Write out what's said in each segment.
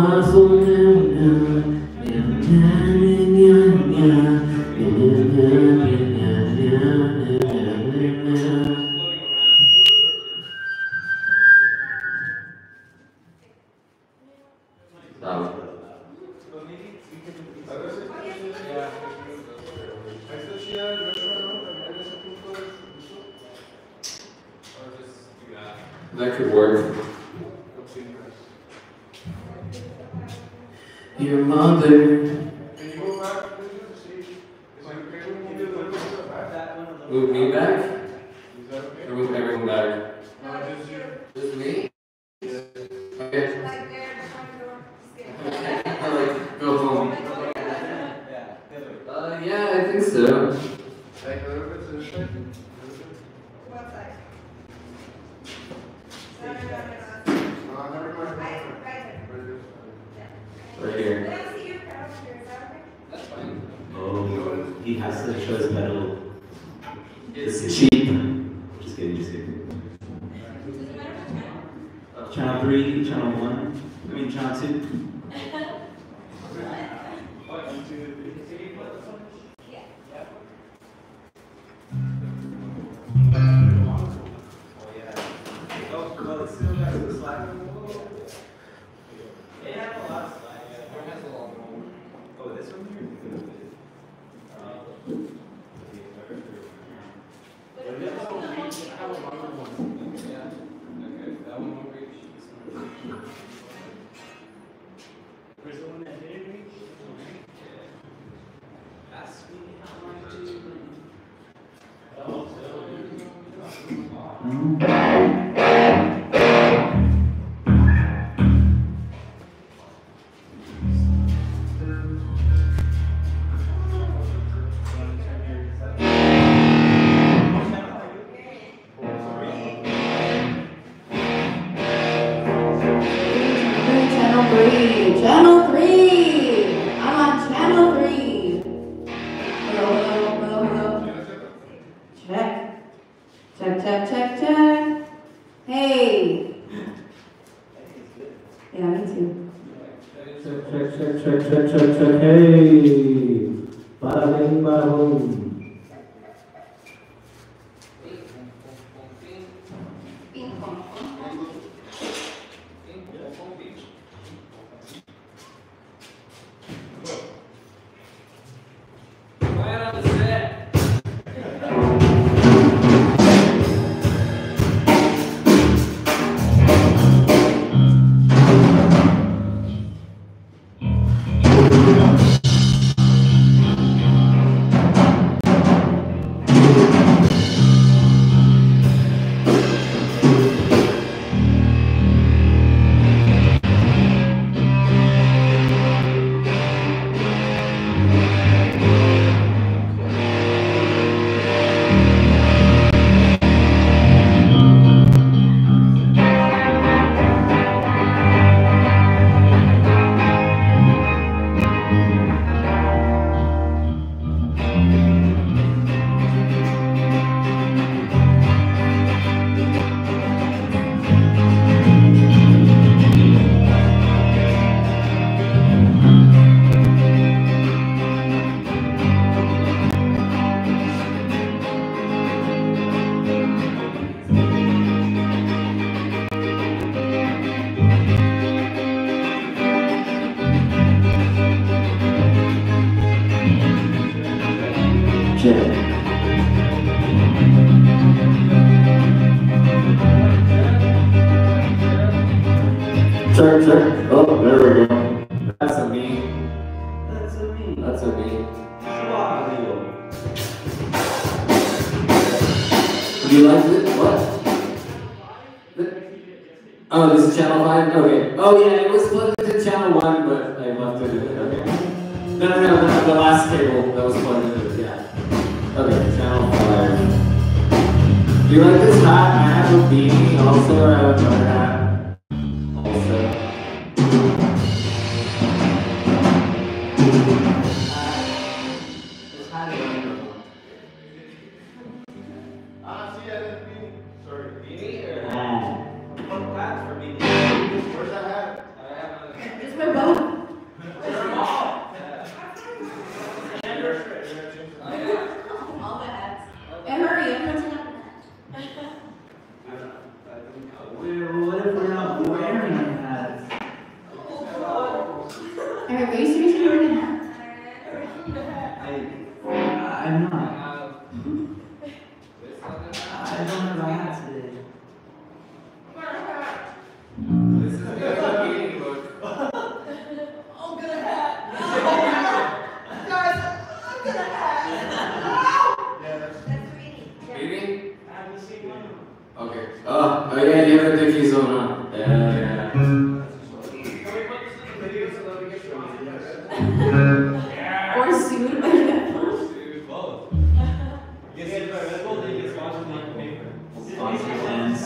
That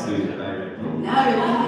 Red Now you're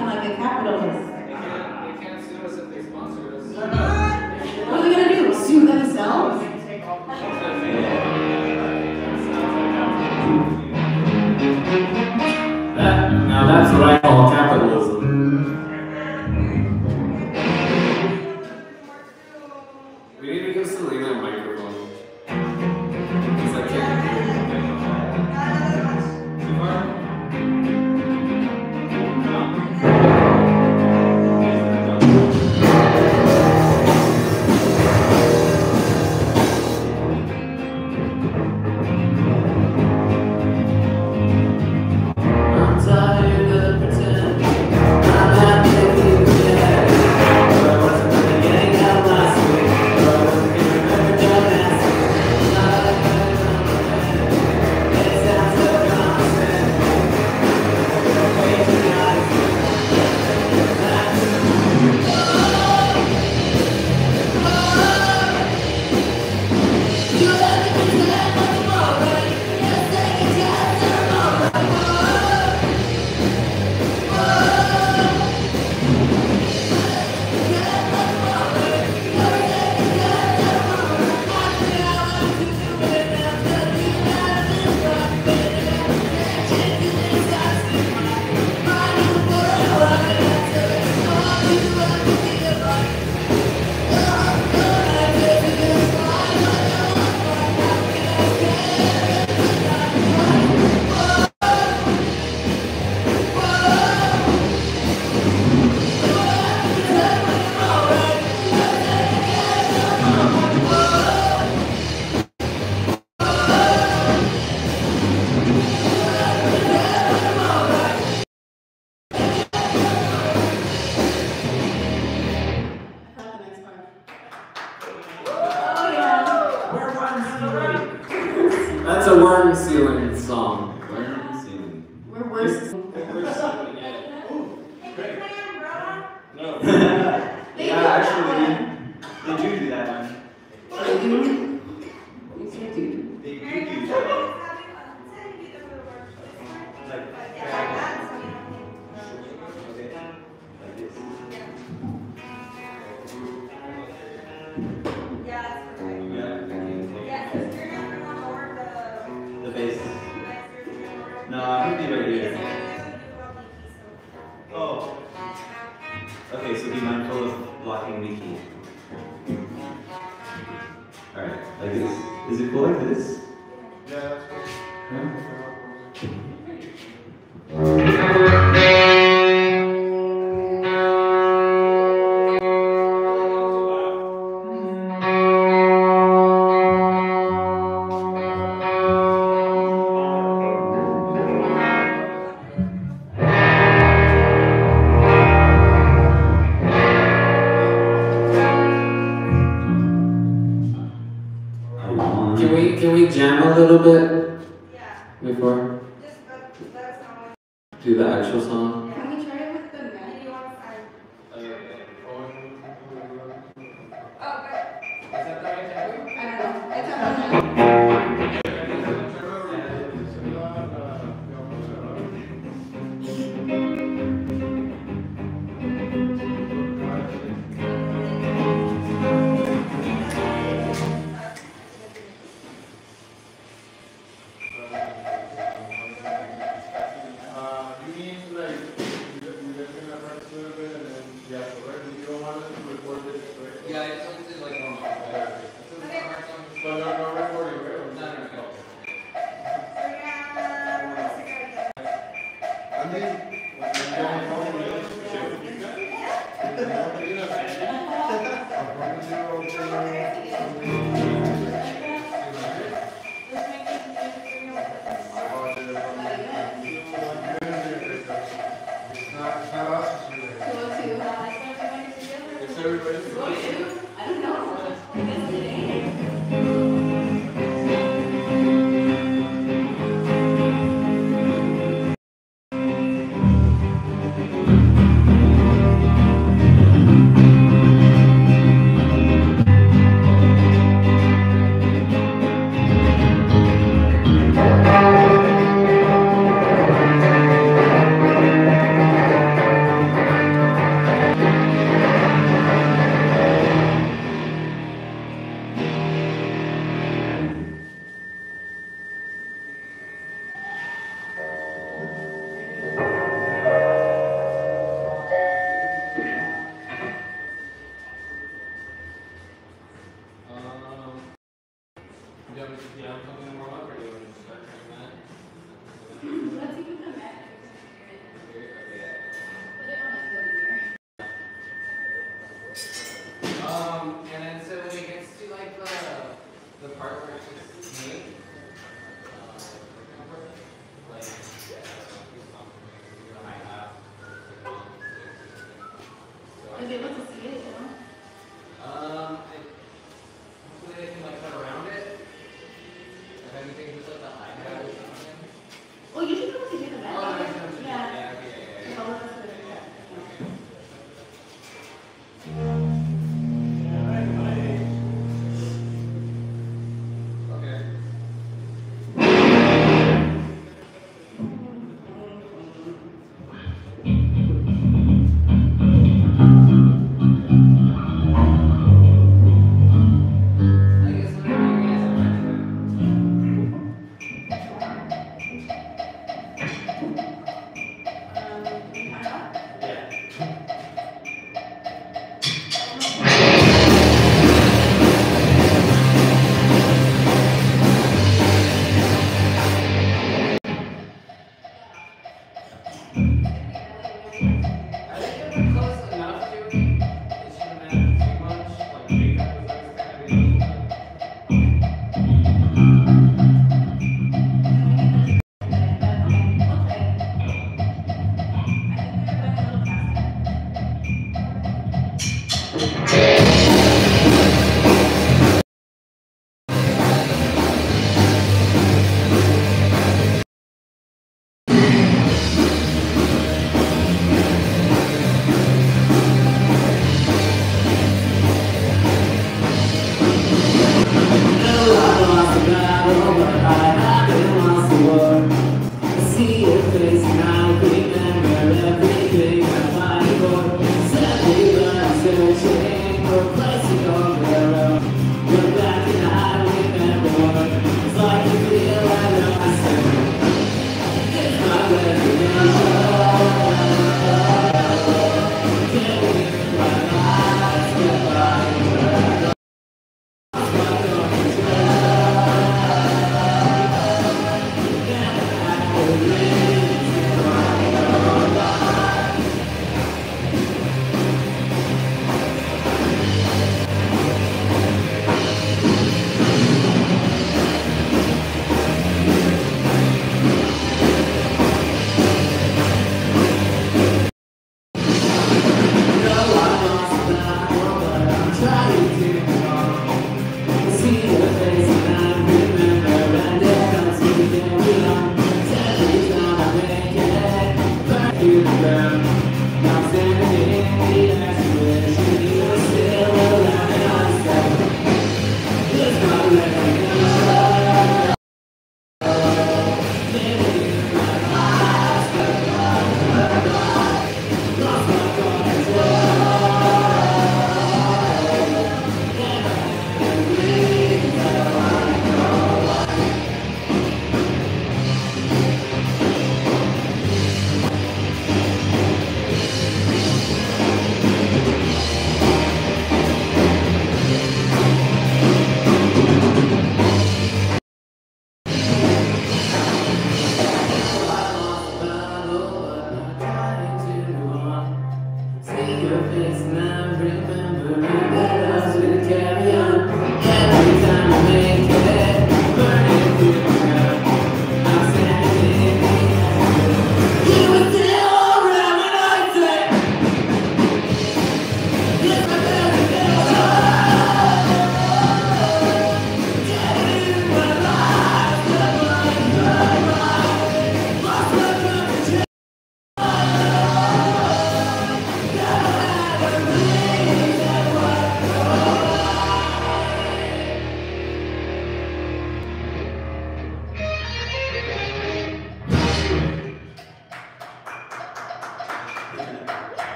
Well, you should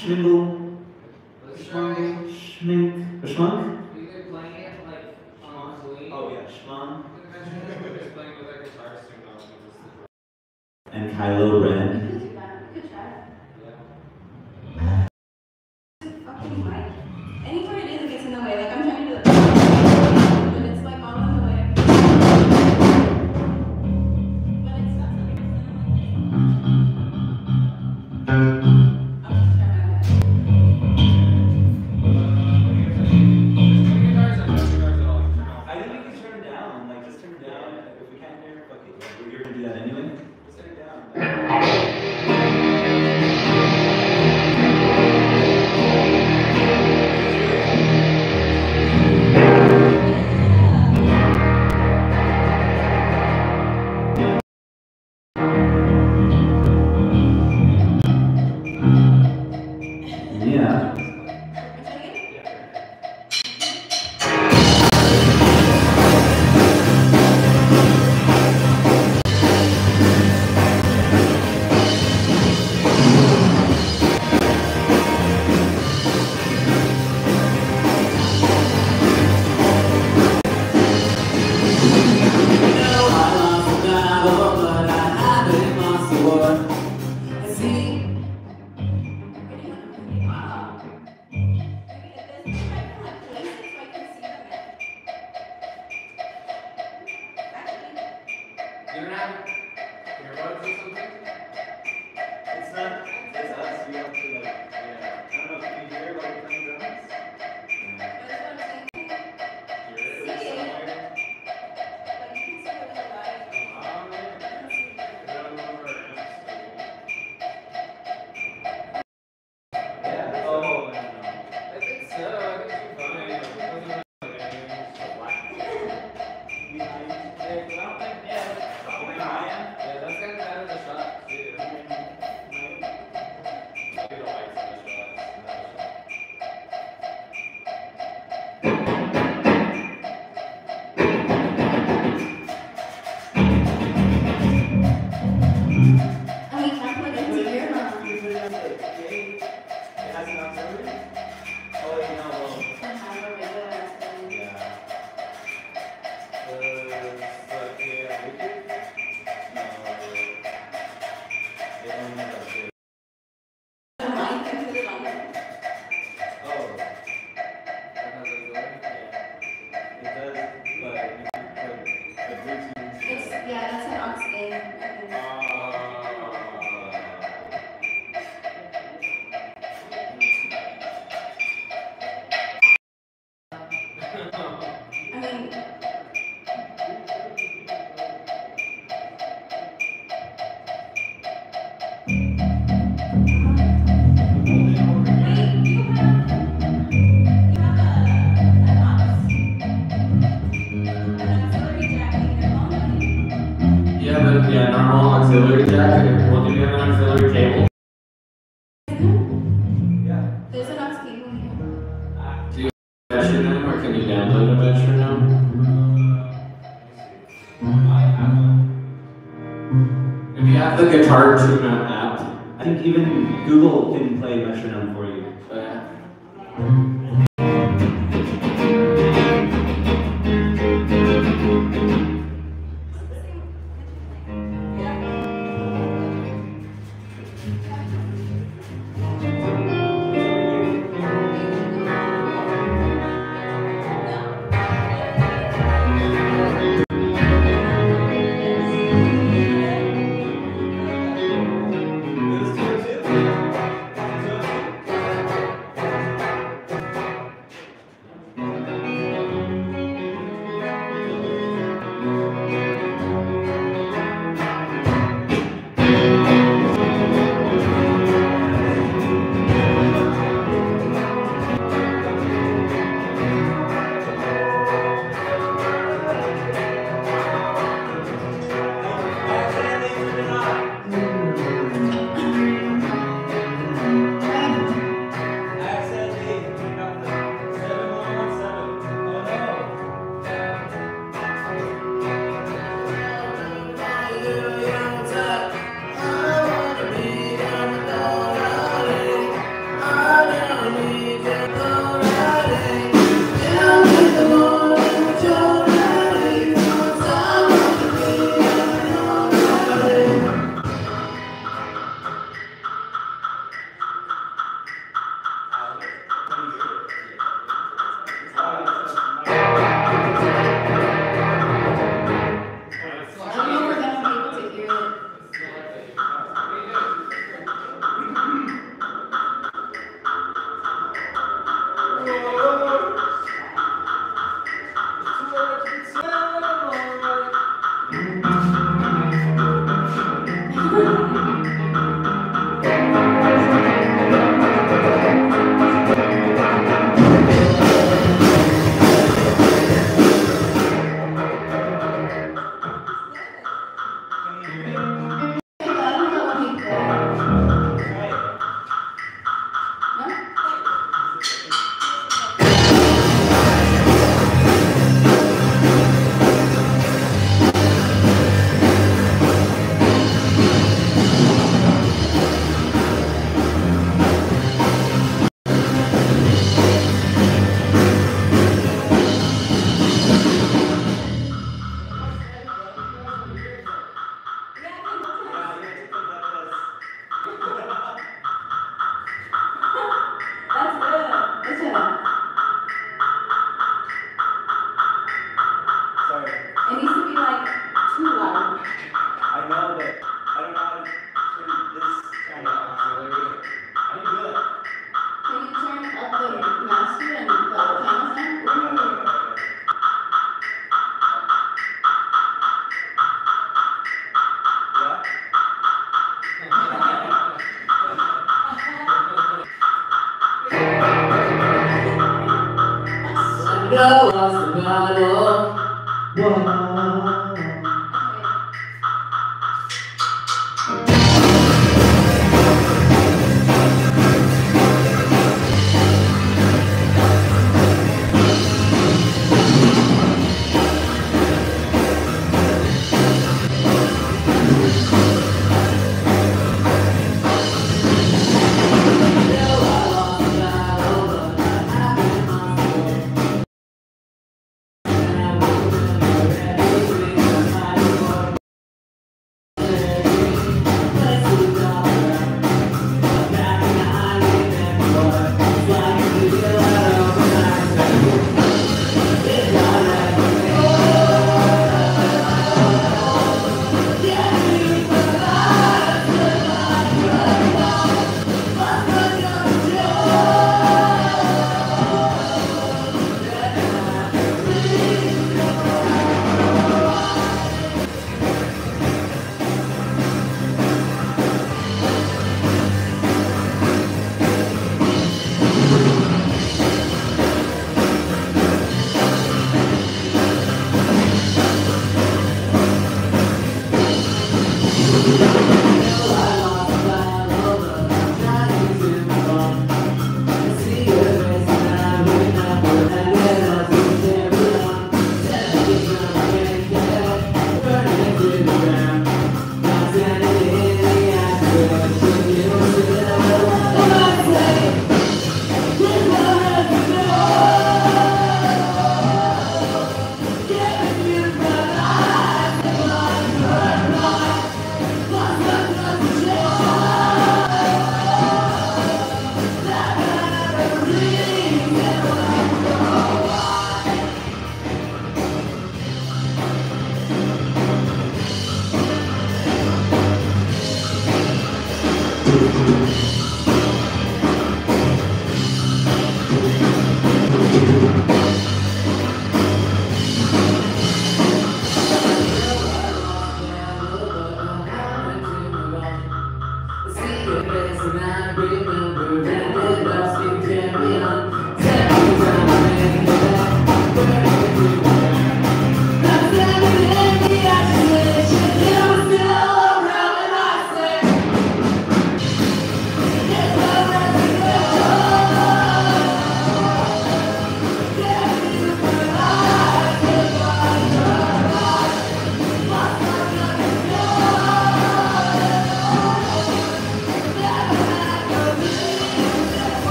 Schwindel, Schwank, Schmink, Schmunk? Oh yeah, Schmunk. And Kylo Ren.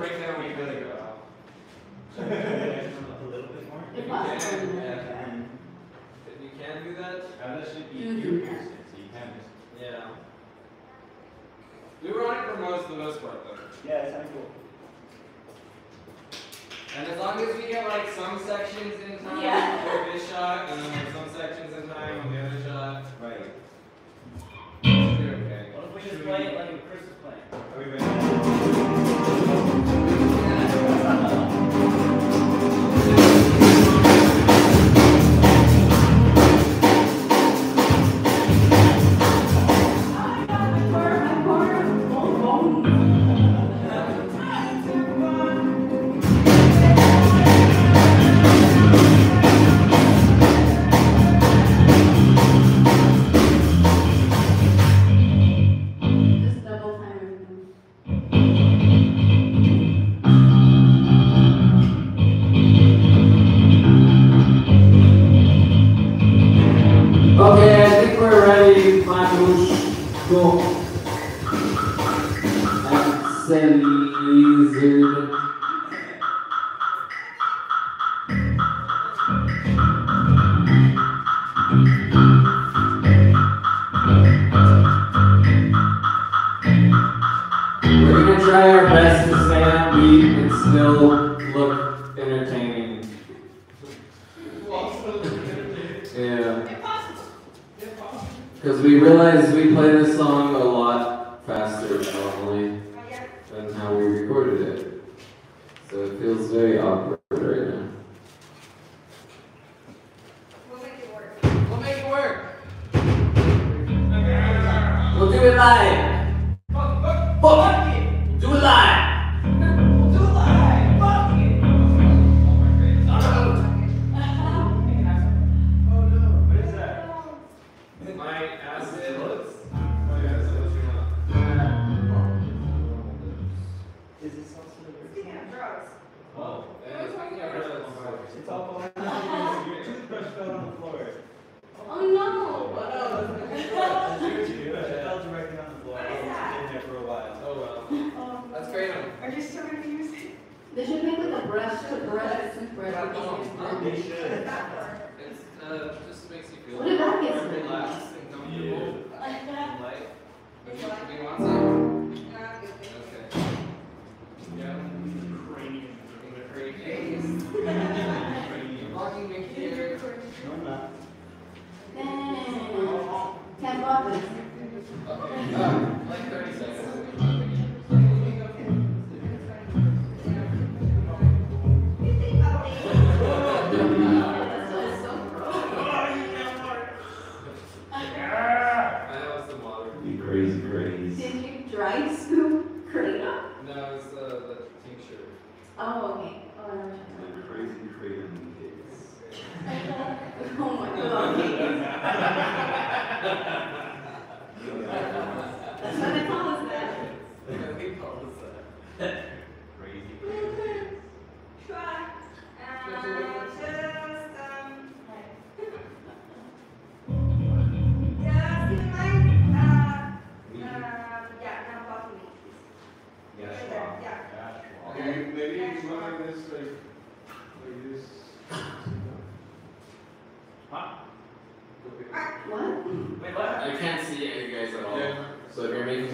Breakdown we could ago. A little bit more? If You possible. can, yeah. If you can do that, And that should be Mhm. you pierced it, so you can just. yeah. We were on it for most the most part though. Yeah, it's kind of cool. And as long as we get like some sections in time Yeah. for this shot, and then like some sections in time on the other shot, Right. okay. What if we just play it like Chris is playing? Are we ready?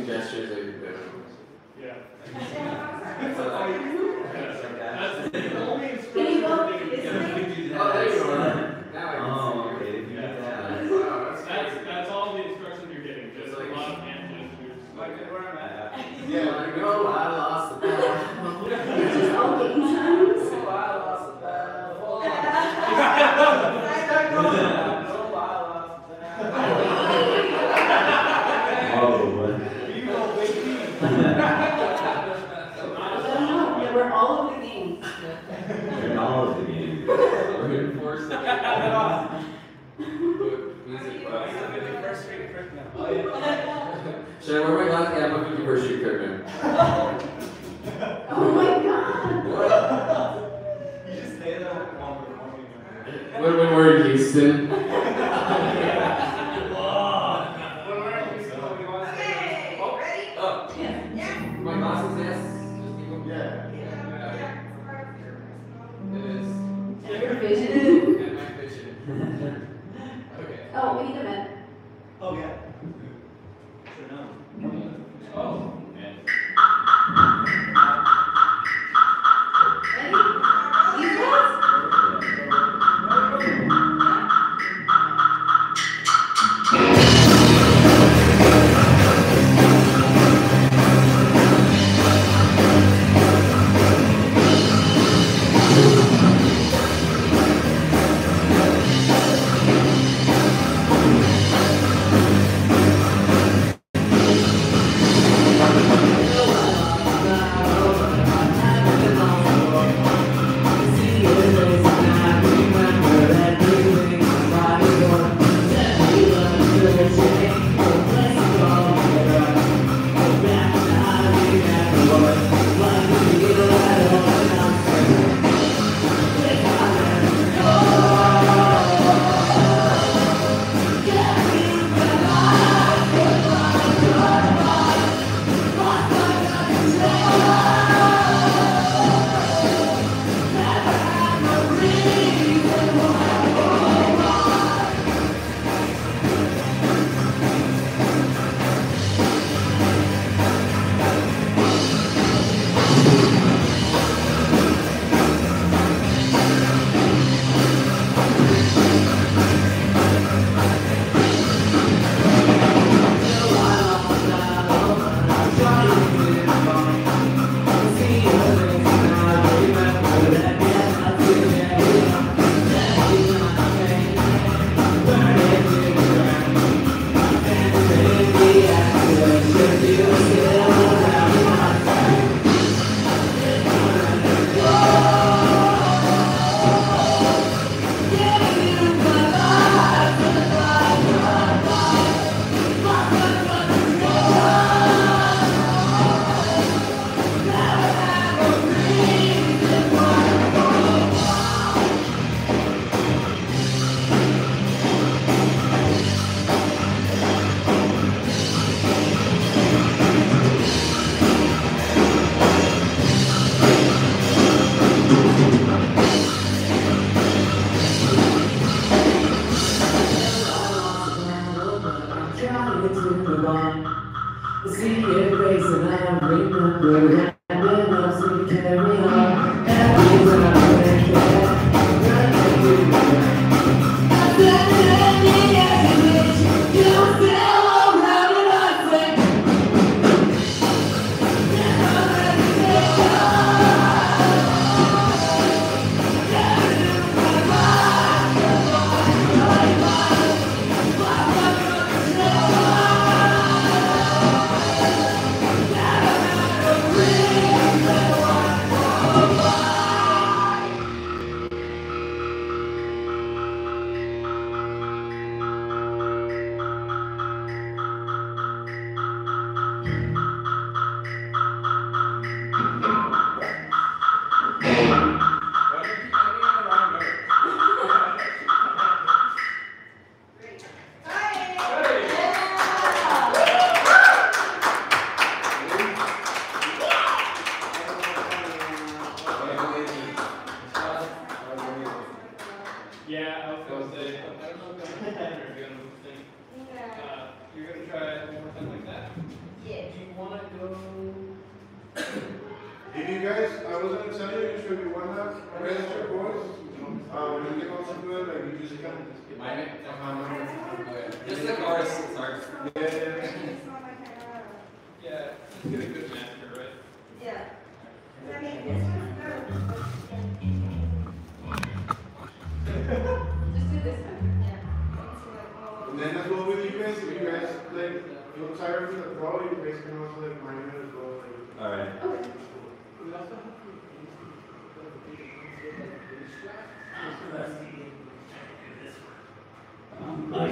gestures that you've been. Yeah. a minute. Oh, yeah. Sure. Oh.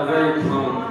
A very clone.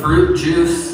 Fruit juice?